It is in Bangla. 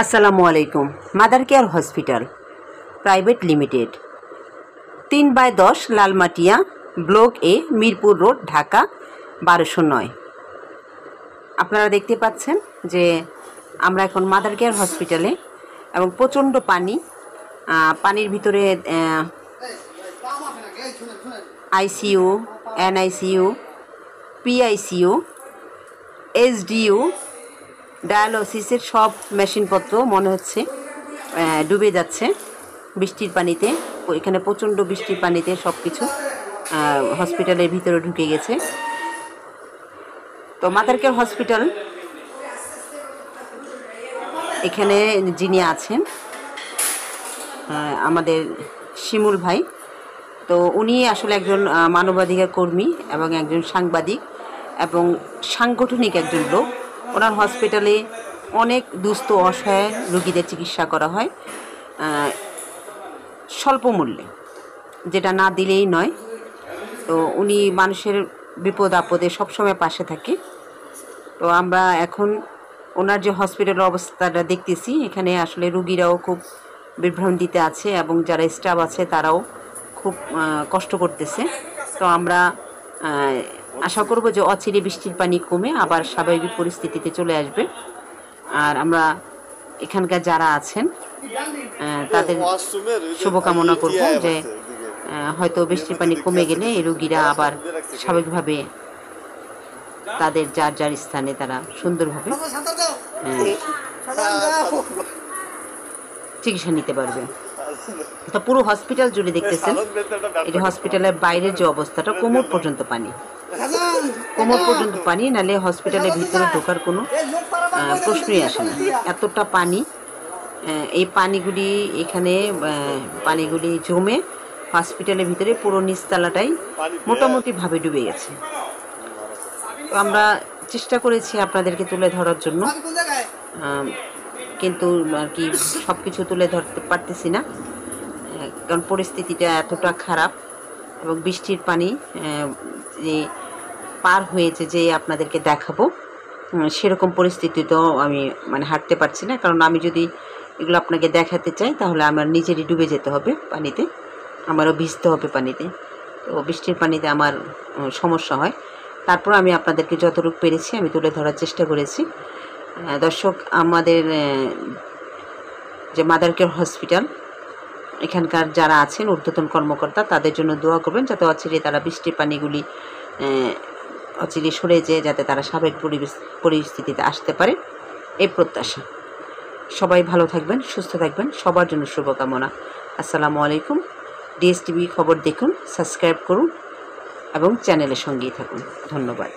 আসসালামু আলাইকুম mother care hospital private limited তিন বাই দশ Lalmatia, block A, Mirpur road, Dhaka, বারোশো নয়। আপনারা দেখতে পাচ্ছেন যে আমরা এখন মাদার কেয়ার হসপিটালে এবং প্রচণ্ড পানি পানির ভিতরে আইসিইউ এনআইসিইউ পিআইসিইউ এসডিইউ ডায়ালিসিসের সব মেশিনপত্র মনে হচ্ছে ডুবে যাচ্ছে। বৃষ্টির পানিতে, এখানে প্রচণ্ড বৃষ্টির পানিতে সব কিছু হসপিটালের ভিতরে ঢুকে গেছে। তো মাদার কেয়ার হসপিটাল, এখানে যিনি আছেন আমাদের শিমুল ভাই। তো উনি আসলে একজন মানবাধিকার কর্মী এবং একজন সাংবাদিক এবং সাংগঠনিক একজন লোক। ওনার হসপিটালে অনেক দুস্থ, অসহায় রোগীদের চিকিৎসা করা হয় স্বল্প মূল্যে, যেটা না দিলেই নয়। তো উনি মানুষের বিপদ আপদে সবসময় পাশে থাকে। তো আমরা এখন ওনার যে হসপিটালের অবস্থাটা দেখতেছি, এখানে আসলে রুগীরাও খুব বিভ্রান্তিতে আছে এবং যারা স্টাফ আছে তারাও খুব কষ্ট করতেছে। তো আমরা আশা করব যে অচিরে বৃষ্টির পানি কমে আবার স্বাভাবিক পরিস্থিতিতে চলে আসবে। আর আমরা এখানকার যারা আছেন তাদের শুভকামনা করব যে হয়তো বৃষ্টির পানি কমে গেলে এই রুগীরা আবার স্বাভাবিকভাবে তাদের যার যার স্থানে তারা সুন্দরভাবে চিকিৎসা নিতে পারবে। তো পুরো হসপিটাল জুড়ে দেখতেছেন। এই হসপিটালের বাইরের যে অবস্থাটা, কোমর পর্যন্ত পানি। কোমর পর্যন্ত পানি নালে হসপিটালের ভিতরে ঢোকার কোনো প্রশ্নই আসে না। এতটা পানি এই পানিগুলি এখানে পানিগুলি জমে হসপিটালের ভিতরে পুরো নিচতলাটাই মোটামুটিভাবে ডুবে গেছে। তো আমরা চেষ্টা করেছি আপনাদেরকে তুলে ধরার জন্য। কিন্তু আর কি সব কিছু তুলে ধরতে পারতেছি না। কারণ পরিস্থিতিটা এতটা খারাপ এবং বৃষ্টির পানি যে পার হয়েছে যে আপনাদেরকে দেখাবো। সেরকম পরিস্থিতিতেও আমি মানে হাঁটতে পারছি না। কারণ আমি যদি এগুলো আপনাকে দেখাতে চাই, তাহলে আমার নিজেরই ডুবে যেতে হবে পানিতে। আমারও ভিজতে হবে পানিতে। তো বৃষ্টির পানিতে আমার সমস্যা হয়। তারপর আমি আপনাদেরকে যতটুকু পেরেছি, আমি তুলে ধরার চেষ্টা করেছি। দর্শক, আমাদের যে মাদার কেয়ার হসপিটাল এখানকার যারা আছেন ঊর্ধ্বতন কর্মকর্তা, তাদের জন্য দোয়া করবেন, যাতে অচিরে তারা বৃষ্টির পানিগুলি অচিরে সরে যেয়ে যাতে তারা স্বাভাবিক পরিবেশ, পরিস্থিতিতে আসতে পারে এই প্রত্যাশা। সবাই ভালো থাকবেন, সুস্থ থাকবেন, সবার জন্য শুভকামনা। আসসালামু আলাইকুম। ডিএসটিভি খবর দেখুন, সাবস্ক্রাইব করুন এবং চ্যানেলের সঙ্গেই থাকুন। ধন্যবাদ।